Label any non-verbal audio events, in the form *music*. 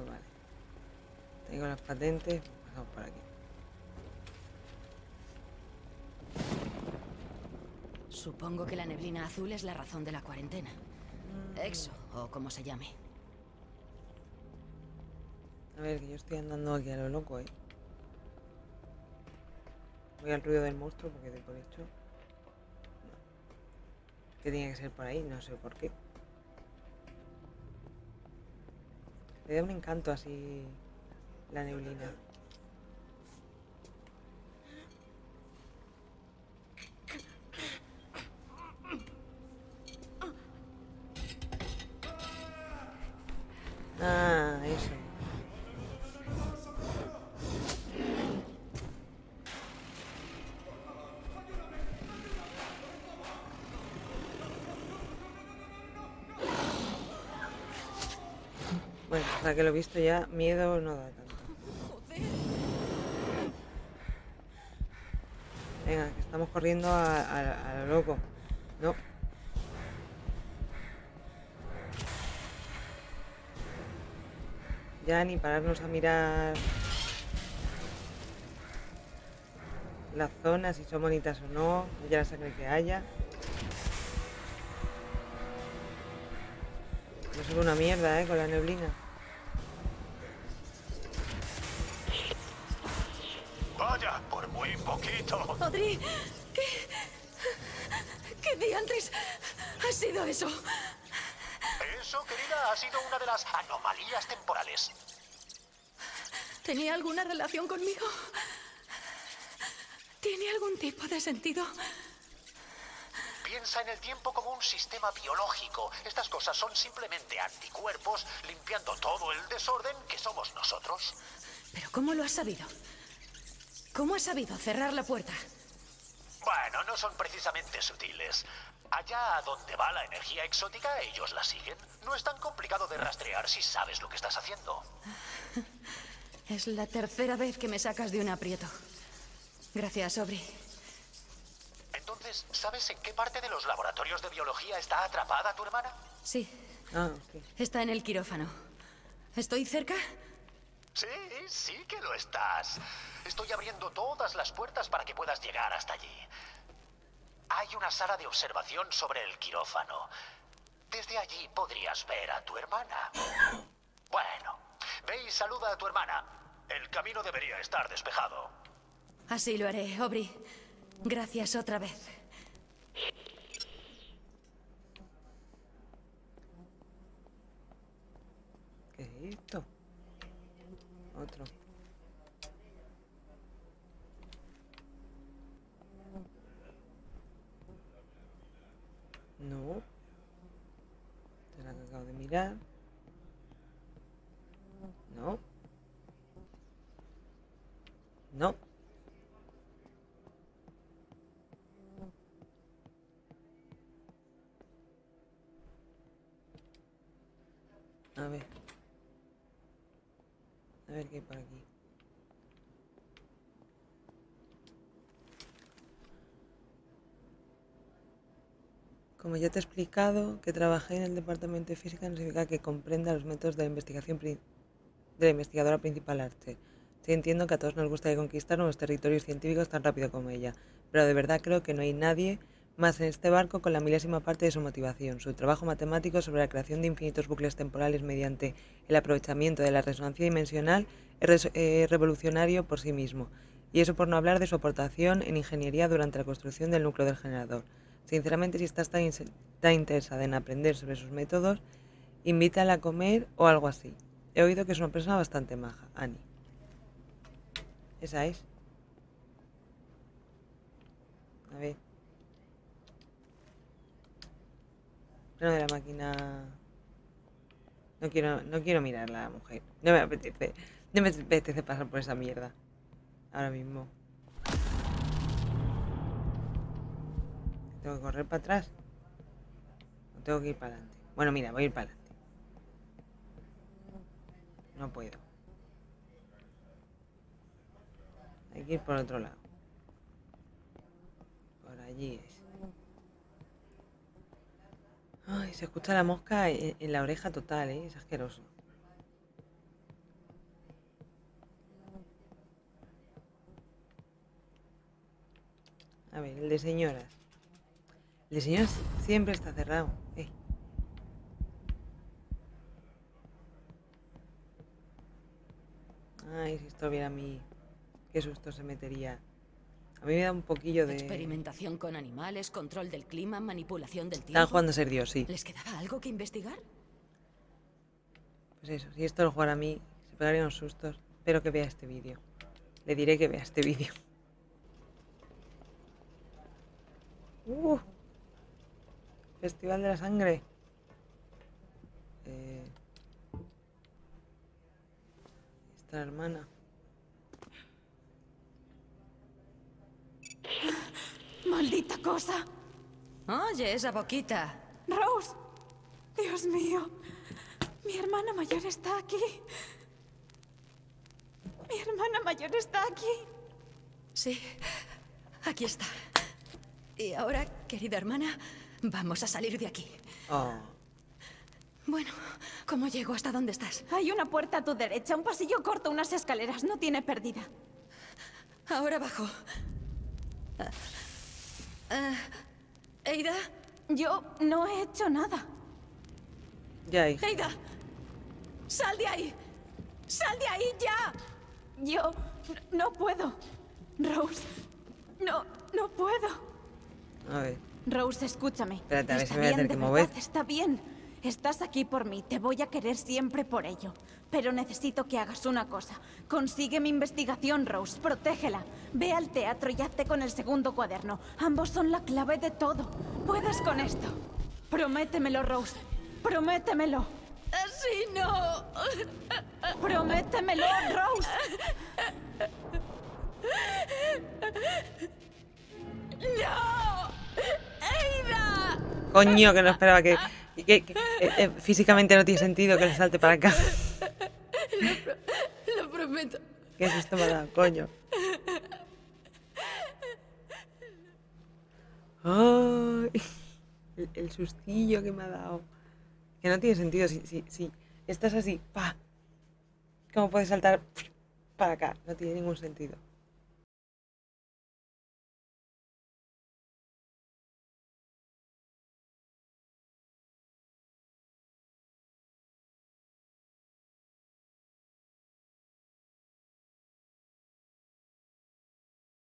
Pues vale. Tengo las patentes, pasamos por aquí. Supongo que la neblina azul es la razón de la cuarentena. Exo, o como se llame. A ver, que yo estoy andando aquí a lo loco, ¿eh? Voy al ruido del monstruo porque de por hecho... No. Que tenía que ser por ahí, no sé por qué. Le da un encanto así la neblina. Bueno, hasta que lo he visto ya, miedo no da tanto. Venga, que estamos corriendo a, lo loco. No. Ya ni pararnos a mirar las zonas, si son bonitas o no, ya la sangre que haya. Solo una mierda, ¿eh? Con la neblina. Vaya, por muy poquito. Audrey, ¿qué. ¿Qué diantres ha sido eso? Eso, querida, ha sido una de las anomalías temporales. ¿Tenía alguna relación conmigo? ¿Tiene algún tipo de sentido? Piensa en el tiempo como un sistema biológico. Estas cosas son simplemente anticuerpos limpiando todo el desorden que somos nosotros. ¿Pero cómo lo has sabido? ¿Cómo has sabido cerrar la puerta? Bueno, no son precisamente sutiles. Allá a donde va la energía exótica, ellos la siguen. No es tan complicado de rastrear si sabes lo que estás haciendo. *laughs* Es la tercera vez que me sacas de un aprieto. Gracias, Aubrey. ¿Sabes en qué parte de los laboratorios de biología está atrapada tu hermana? Sí, Ah, está en el quirófano. ¿Estoy cerca? Sí, sí que lo estás. Estoy abriendo todas las puertas para que puedas llegar hasta allí. Hay una sala de observación sobre el quirófano. Desde allí podrías ver a tu hermana. Bueno, ve y saluda a tu hermana. El camino debería estar despejado. Así lo haré, Aubrey. Gracias otra vez. ¿Qué es esto? Otro. No. Te la acabo de mirar. No. No. A ver. Como ya te he explicado, que trabajé en el departamento de física no significa que comprenda los métodos de la investigación de la investigadora principal Archer. Sí entiendo que a todos nos gustaría conquistar nuevos territorios científicos tan rápido como ella, pero de verdad creo que no hay nadie más en este barco con la milésima parte de su motivación, su trabajo matemático sobre la creación de infinitos bucles temporales mediante el aprovechamiento de la resonancia dimensional es eh, revolucionario por sí mismo, y eso por no hablar de su aportación en ingeniería durante la construcción del núcleo del generador. Sinceramente, si estás tan, tan interesada en aprender sobre sus métodos, invítala a comer o algo así. He oído que es una persona bastante maja, Annie. ¿Esa es? A ver. Plano de la máquina. No quiero, no quiero mirarla, mujer. No me apetece. No me apetece pasar por esa mierda. Ahora mismo. ¿Tengo que correr para atrás? ¿O tengo que ir para adelante? Bueno, mira, voy a ir para adelante. No puedo. Hay que ir por otro lado. Por allí es. Ay, se escucha la mosca e-, en, la oreja total, ¿eh? Es asqueroso. A ver, el de señoras. El de señoras siempre está cerrado. Eh. Ay, si esto viera a mí, qué susto se metería. A mí me da un poquillo de... Experimentación con animales, control del clima, manipulación del tiempo. Están jugando a ser Dios, sí. ¿Les quedaba algo que investigar? Pues eso, si esto lo jugara a mí, se pegaría unos sustos. Espero que vea este vídeo. Le diré que vea este vídeo. Uh, Festival de la Sangre. Eh, esta hermana. ¡Maldita cosa! Oye, esa boquita. Rose. Dios mío. Mi hermana mayor está aquí. Mi hermana mayor está aquí. Sí, aquí está. Y ahora, querida hermana, vamos a salir de aquí. Oh, Bueno, ¿cómo llego hasta dónde estás? Hay una puerta a tu derecha, un pasillo corto, unas escaleras. No tiene pérdida. Ahora bajo. Ah, ah, Eida, Yo no he hecho nada. ya, hija. Eida, sal de ahí. ¡Sal de ahí ya! Yo no puedo. Rose. No, no puedo. A ver. Rose, escúchame. Espérate, a ver Está si me voy a bien, tener que mover. Está bien. Estás aquí por mí. Te voy a querer siempre por ello. Pero necesito que hagas una cosa. Consigue mi investigación, Rose. Protégela. Ve al teatro y hazte con el segundo cuaderno. Ambos son la clave de todo. Puedes con esto. Prométemelo, Rose. Prométemelo. Así no. Prométemelo, Rose. ¡No! ¡Eida! Coño, que no esperaba que... que- que- eh, eh, físicamente no tiene sentido que le salte para acá. Lo prometo. ¿Qué es esto me ha dado, coño? Ay, el, el sustillo que me ha dado. Que no tiene sentido si, si, si estás así, pa. ¿Cómo puedes saltar para acá? No tiene ningún sentido.